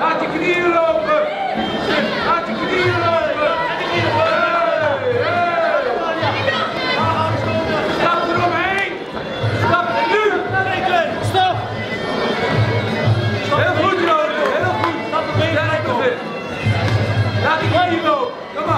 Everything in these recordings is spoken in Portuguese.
Hadi gidiyoruz.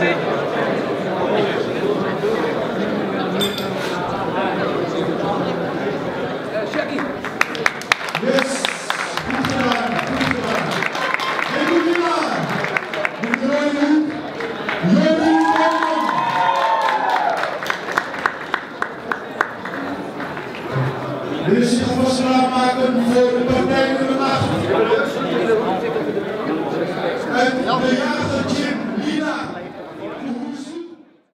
Dit is een verslag maken voor de Partij van de Macht.